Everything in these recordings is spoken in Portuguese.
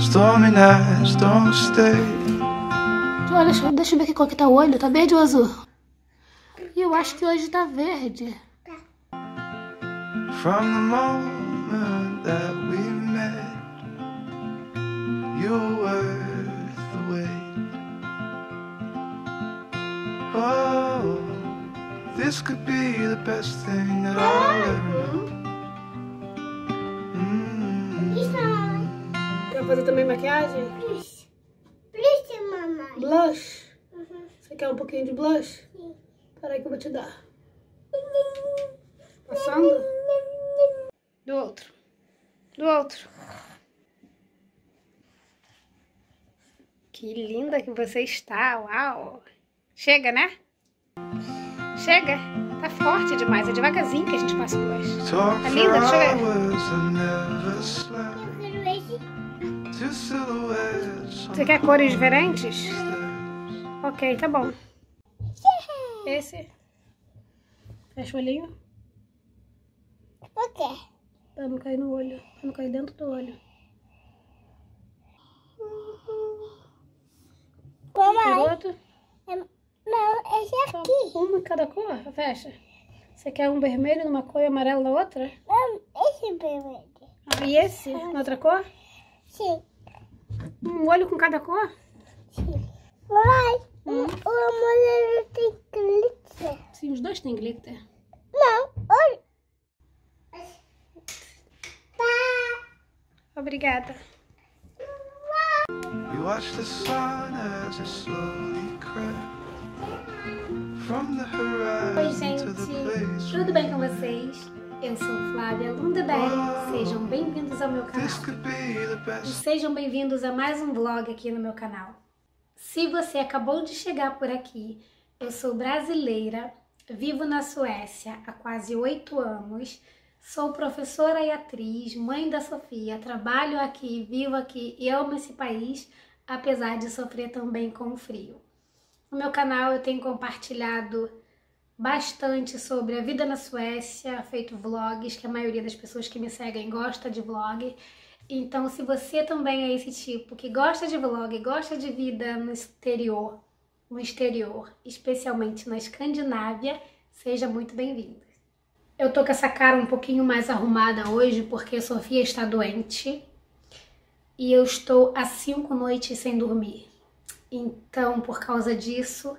Stormy nights don't stay. Olha, deixa, eu ver que cor que tá o olho. Tá verde ou azul? E eu acho que hoje tá verde. From the moment that we met, you were the wait. Oh, this could be the best thing that I'll ever know. Fazer também maquiagem? Please. Please, mamãe. Blush? Você quer um pouquinho de blush? Sim. Peraí que eu vou te dar. Passando? Do outro. Do outro. Que linda que você está. Uau. Chega, né? Chega. Tá forte demais. É devagarzinho que a gente passa o blush. Tá linda, deixa eu ver. Você quer cores diferentes? Ok, tá bom. Esse. Fecha o olhinho. Por quê? Pra não cair no olho. Pra não cair dentro do olho. Mamãe. Garoto. Não, esse Só aqui. uma em cada cor? Fecha. Você quer um vermelho numa cor e amarelo na outra? Não, esse bebê. Ah, e esse na outra cor? Sim, Um olho com cada cor? sim. Mamãe, Hum. o amarelo tem glitter. Sim, os dois têm glitter. Não, olha. Tá. Obrigada. We watch the sun as it slowly crept from the Oi, horizon to the gente. place. Tudo bem com vocês? Eu sou Flávia Lundeberg. Sejam bem-vindos ao meu canal. E sejam bem-vindos a mais um vlog aqui no meu canal. Se você acabou de chegar por aqui, eu sou brasileira, vivo na Suécia há quase oito anos, sou professora e atriz, mãe da Sofia, trabalho aqui, vivo aqui e amo esse país, apesar de sofrer também com o frio. No meu canal eu tenho compartilhado bastante sobre a vida na Suécia, feito vlogs, que a maioria das pessoas que me seguem gosta de vlog. Então, se você também é esse tipo que gosta de vlog, gosta de vida no exterior, no exterior, especialmente na Escandinávia, seja muito bem-vindo. Eu tô com essa cara um pouquinho mais arrumada hoje porque a Sofia está doente e eu estou há cinco noites sem dormir. Então, por causa disso,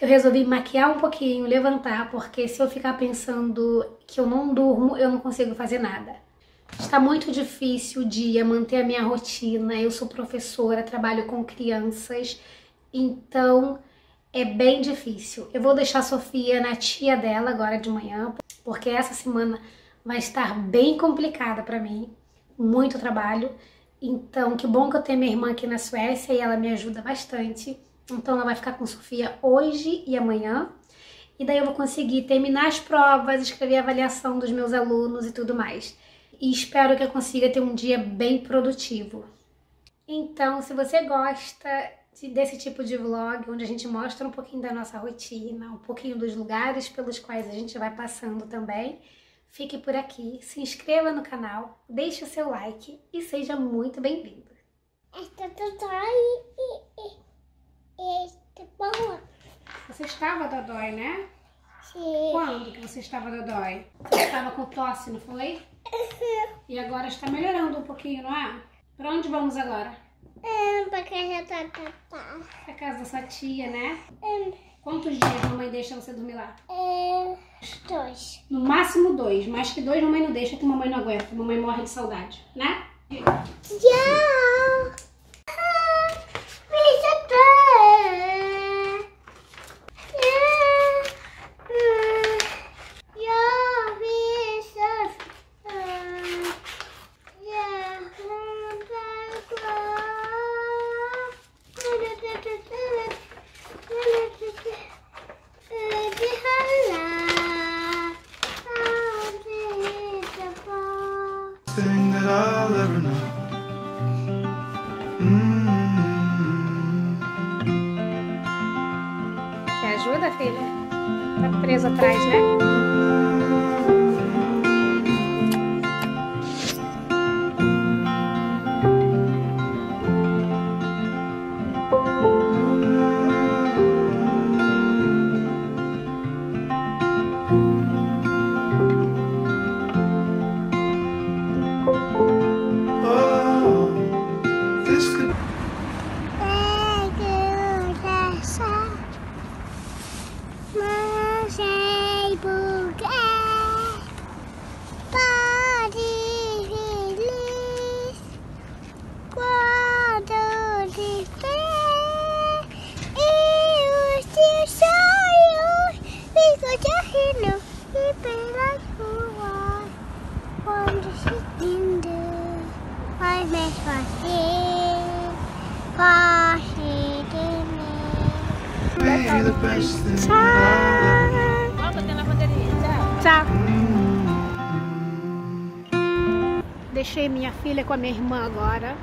eu resolvi maquiar um pouquinho, levantar, porque se eu ficar pensando que eu não durmo, eu não consigo fazer nada. Está muito difícil o dia manter a minha rotina. Eu sou professora, trabalho com crianças, então é bem difícil. Eu vou deixar a Sofia na tia dela agora de manhã, porque essa semana vai estar bem complicada para mim, muito trabalho. Então, que bom que eu tenho minha irmã aqui na Suécia e ela me ajuda bastante. Então, ela vai ficar com Sofia hoje e amanhã. E daí eu vou conseguir terminar as provas, escrever a avaliação dos meus alunos e tudo mais. E espero que eu consiga ter um dia bem produtivo. Então, se você gosta de- desse tipo de vlog, onde a gente mostra um pouquinho da nossa rotina, um pouquinho dos lugares pelos quais a gente vai passando também, fique por aqui, se inscreva no canal, deixe o seu like e seja muito bem-vindo. E, e, e este bom. Você estava dodói, né? Sim. Quando que você estava dodói? Você estava com tosse, não foi? E agora está melhorando um pouquinho, não é? Pra onde vamos agora? Porque já tá, tá, tá. Pra casa da sua tia, né? Hum, Quantos dias a mamãe deixa você dormir lá? é, dois. No máximo dois. Mais que dois, mamãe não deixa, que mamãe não aguenta. Mamãe morre de saudade, né? Tchau. Thing that I'll ever know. Quer ajuda, filha? Tá preso atrás, né? Deixei minha filha com a minha irmã agora.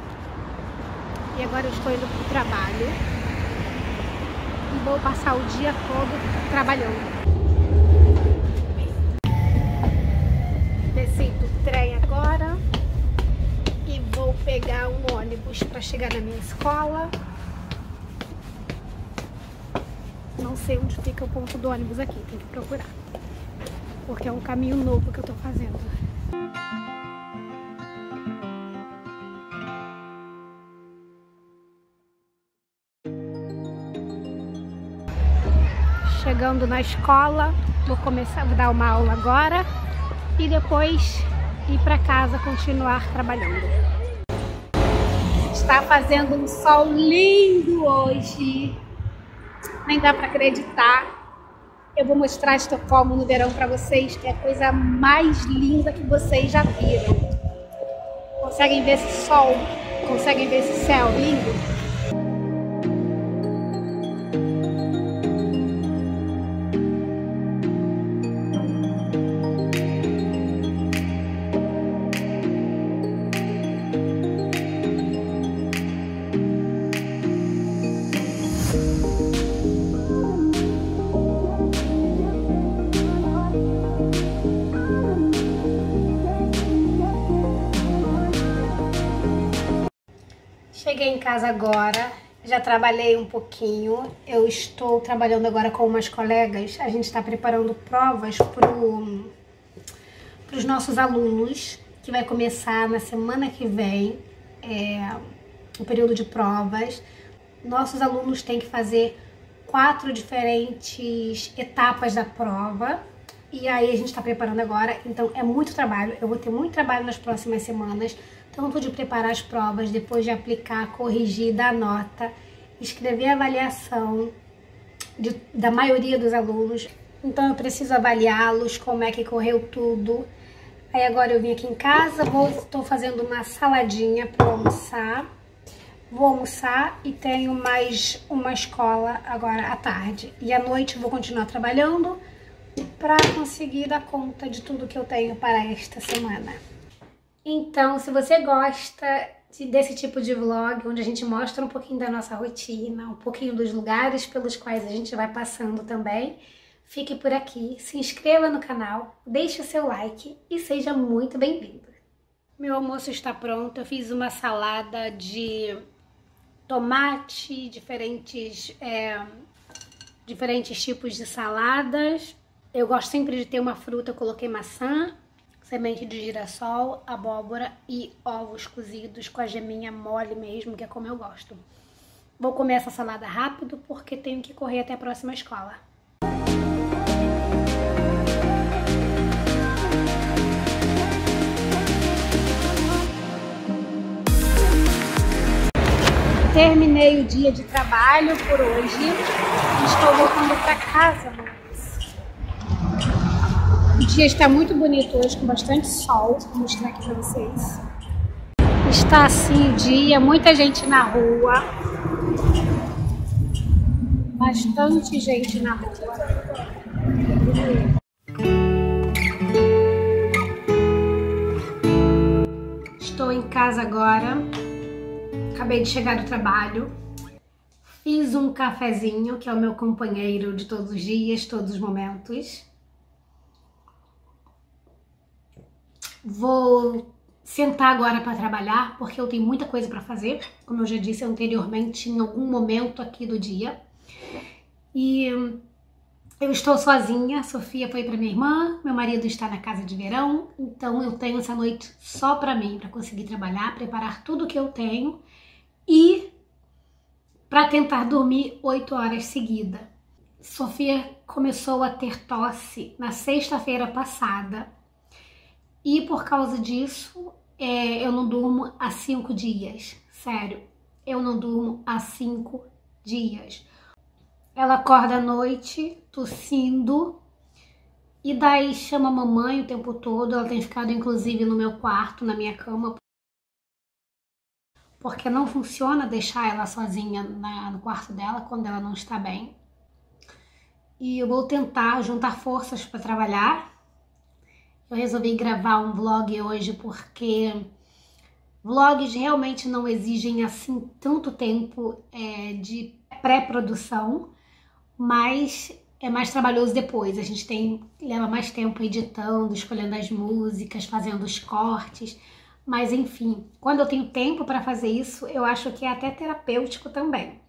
E agora eu estou indo para o trabalho. E vou passar o dia todo trabalhando. Desci do trem agora. E vou pegar um ônibus para chegar na minha escola. Não sei onde fica o ponto do ônibus aqui, tem que procurar. Porque é um caminho novo que eu tô fazendo. Chegando na escola, vou começar a dar uma aula agora e depois ir para casa continuar trabalhando. Está fazendo um sol lindo hoje. Nem dá para acreditar. Eu vou mostrar Estocolmo no verão para vocês, que é a coisa mais linda que vocês já viram. Conseguem ver esse sol? Conseguem ver esse céu lindo? Casa agora, já trabalhei um pouquinho. Eu estou trabalhando agora com umas colegas. A gente está preparando provas para os nossos alunos, que vai começar na semana que vem é, o período de provas. Nossos alunos têm que fazer quatro diferentes etapas da prova. E aí a gente está preparando agora, então é muito trabalho. Eu vou ter muito trabalho nas próximas semanas, tanto de preparar as provas, depois de aplicar, corrigir, dar nota, escrever a avaliação de, da maioria dos alunos. Então eu preciso avaliá-los, como é que correu tudo. Aí agora eu vim aqui em casa, estou fazendo uma saladinha para almoçar. Vou almoçar e tenho mais uma escola agora à tarde. E à noite vou continuar trabalhando para conseguir dar conta de tudo que eu tenho para esta semana. Então, se você gosta de, desse tipo de vlog, onde a gente mostra um pouquinho da nossa rotina, um pouquinho dos lugares pelos quais a gente vai passando também, fique por aqui, se inscreva no canal, deixe o seu like e seja muito bem-vindo. Meu almoço está pronto, eu fiz uma salada de tomate, diferentes, é, diferentes tipos de saladas, eu gosto sempre de ter uma fruta, eu coloquei maçã, semente de girassol, abóbora e ovos cozidos com a geminha mole mesmo, que é como eu gosto. Vou comer essa salada rápido porque tenho que correr até a próxima escola. Terminei o dia de trabalho por hoje. Estou voltando para casa, o dia está muito bonito hoje, com bastante sol. Vou mostrar aqui para vocês. Está assim o dia, muita gente na rua. Bastante gente na rua. Estou em casa agora. Acabei de chegar do trabalho. Fiz um cafezinho, que é o meu companheiro de todos os dias, todos os momentos. Vou sentar agora para trabalhar, porque eu tenho muita coisa para fazer, como eu já disse anteriormente, em algum momento aqui do dia. E eu estou sozinha, Sofia foi para minha irmã, meu marido está na casa de verão, então eu tenho essa noite só para mim, para conseguir trabalhar, preparar tudo que eu tenho e para tentar dormir oito horas seguidas. Sofia começou a ter tosse na sexta-feira passada e por causa disso é, eu não durmo há cinco dias. Sério, eu não durmo há cinco dias. Ela acorda à noite tossindo e daí chama a mamãe o tempo todo. Ela tem ficado inclusive no meu quarto, na minha cama, porque não funciona deixar ela sozinha na, no quarto dela quando ela não está bem. e eu vou tentar juntar forças para trabalhar. Eu resolvi gravar um vlog hoje porque vlogs realmente não exigem assim tanto tempo é, de pré-produção, mas é mais trabalhoso depois. A gente tem leva mais tempo editando, escolhendo as músicas, fazendo os cortes. Mas enfim, quando eu tenho tempo para fazer isso, eu acho que é até terapêutico também.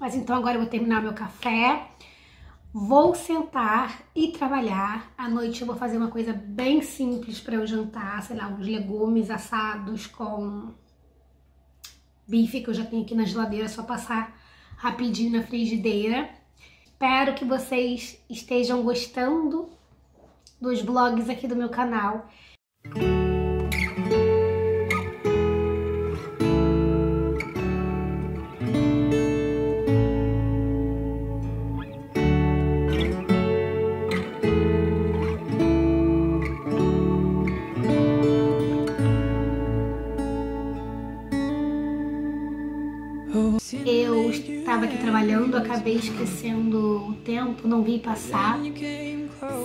Mas então agora eu vou terminar meu café, vou sentar e trabalhar. À noite eu vou fazer uma coisa bem simples para eu jantar, sei lá, uns legumes assados com bife que eu já tenho aqui na geladeira, é só passar rapidinho na frigideira. Espero que vocês estejam gostando dos blogs aqui do meu canal. Trabalhando, acabei esquecendo o tempo, não vi passar.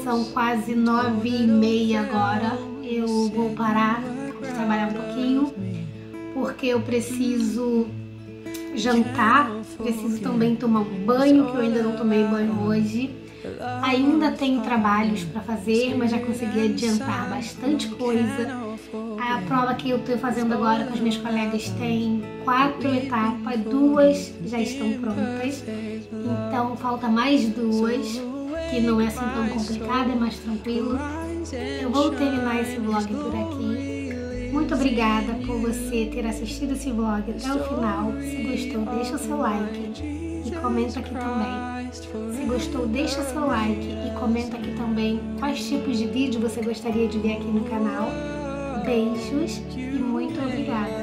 São quase nove e meia agora. Eu vou parar de trabalhar um pouquinho, porque eu preciso jantar, preciso também tomar um banho, que eu ainda não tomei banho hoje. Ainda tenho trabalhos para fazer, mas já consegui adiantar bastante coisa. A prova que eu estou fazendo agora com os meus colegas tem quatro etapas, duas já estão prontas, então falta mais duas, que não é assim tão complicado, é mais tranquilo. Eu vou terminar esse vlog por aqui. Muito obrigada por você ter assistido esse vlog até o final. Se gostou, deixa o seu like e comenta aqui também. Se gostou, deixa seu like e comenta aqui também quais tipos de vídeo você gostaria de ver aqui no canal. Beijos e muito obrigada!